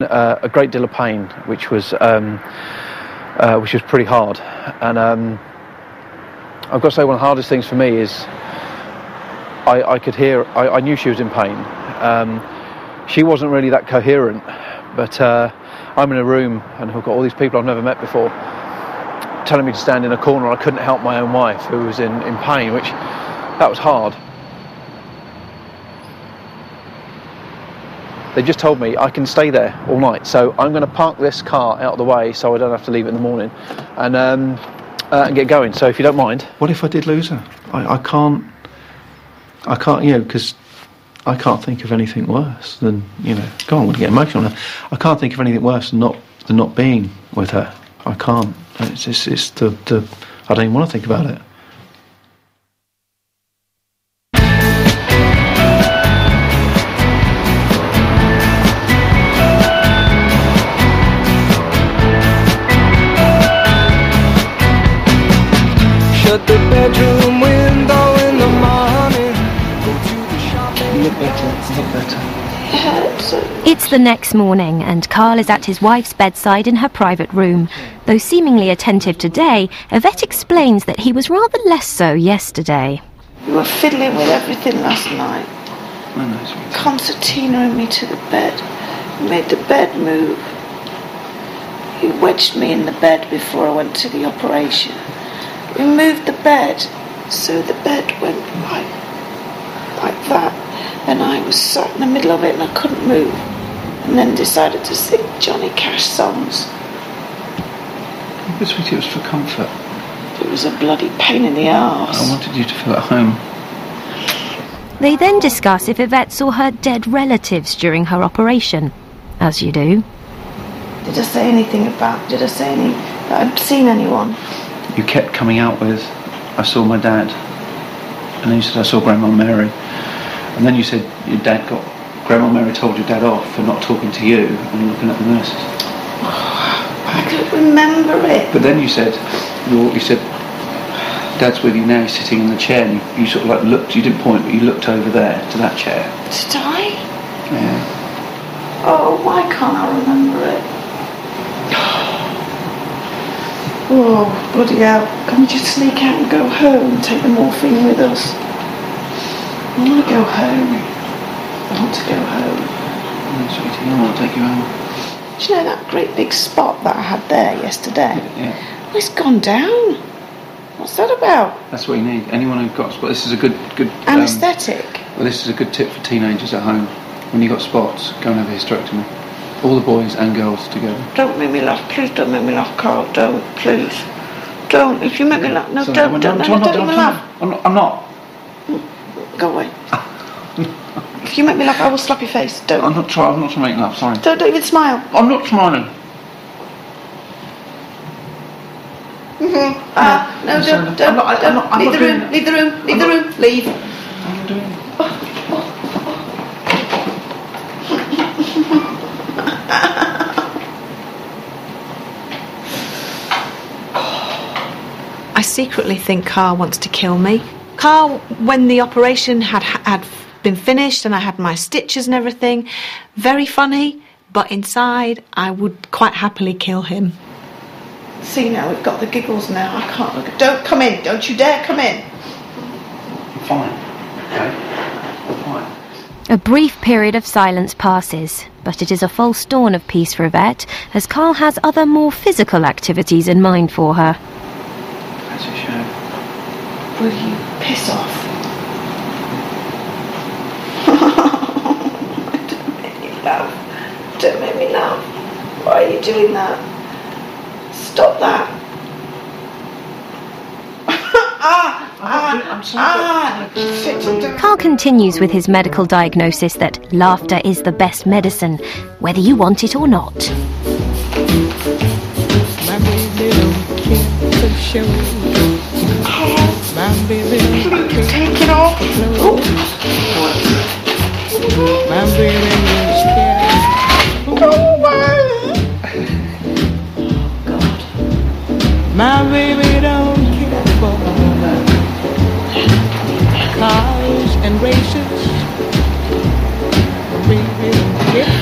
uh, a great deal of pain, which was um, uh, which was pretty hard. And um, I've got to say, one of the hardest things for me is I, I could hear. I, I, knew she was in pain. Um, she wasn't really that coherent, but uh, I'm in a room and I've got all these people I've never met before telling me to stand in a corner. I couldn't help my own wife who was in, in pain, which that was hard. They just told me I can stay there all night, so I'm going to park this car out of the way so I don't have to leave it in the morning, and um, uh, and get going. So if you don't mind, what if I did lose her? I, I can't. I can't, you know, because I can't think of anything worse than you know. Go on, going to get emotional now. I can't think of anything worse than not than not being with her. I can't. It's just, it's the, the I don't even want to think about it. Shut the bedroom window in the morning. Go to the shop. Look better. Look better. It's the next morning, and Karl is at his wife's bedside in her private room. Though seemingly attentive today, Yvette explains that he was rather less so yesterday. You were fiddling with everything last night. Concertinaing me to the bed. You made the bed move. You wedged me in the bed before I went to the operation. You moved the bed so the bed went like, like that and I was sat in the middle of it and I couldn't move. And then decided to sing Johnny Cash songs. But sweetie, it was for comfort. It was a bloody pain in the arse. I wanted you to feel at home. They then discuss if Yvette saw her dead relatives during her operation, as you do. Did I say anything about? Did I say any that I'd seen anyone? You kept coming out with, "I saw my dad," and then you said, "I saw Grandma Mary." And then you said your dad got, Grandma Mary told your dad off for not talking to you and looking at the nurses. I don't remember it. But then you said, you said, Dad's with you now, he's sitting in the chair, and you, you, sort of like looked, you didn't point, but you looked over there to that chair. Did I? Yeah. Oh, why can't I remember it? Oh, bloody hell. Can we just sneak out and go home and take the morphine with us? I want to go home. I want to go home. No, sweetie, I want to take you home. Do you know that great big spot that I had there yesterday? Yeah. Well, it's gone down. What's that about? That's what you need. Anyone who's got spots. This is a good, good um, anaesthetic. well, this is a good tip for teenagers at home. When you've got spots, go and have a hysterectomy. All the boys and girls together. Don't make me laugh. Please don't make me laugh, Karl. Don't, please. Don't. If you make me laugh, no, Sorry, don't, don't, not, no, I'm not, don't me not, laugh. I'm not. I'm not. Go away. if you make me laugh, I will slap your face. Don't. I'm not trying. I'm not trying to make you laugh. Sorry. Don't, don't even smile. I'm not smiling. Mm-hmm. Ah, no, sorry. don't, don't, I'm not- I'm don't. not- I'm leave the room, leave the room, leave I'm the not- room, leave. I'm not doing. I secretly think Karl wants to kill me. Karl, when the operation had had been finished and I had my stitches and everything, very funny, but inside I would quite happily kill him. See now, we've got the giggles now. I can't look. Don't come in. Don't you dare come in. I'm fine. Okay. I'm fine. A brief period of silence passes, but it is a false dawn of peace for Yvette, as Carl has other more physical activities in mind for her. That's a shame. Will you piss off? Don't make me laugh. Don't make me laugh. Why are you doing that? Stop that. ah! Ah! Ah! Fit- Karl continues with his medical diagnosis that laughter is the best medicine, whether you want it or not. My baby don't Take it off. No. I'm My baby don't care for cars and races. My Baby don't care.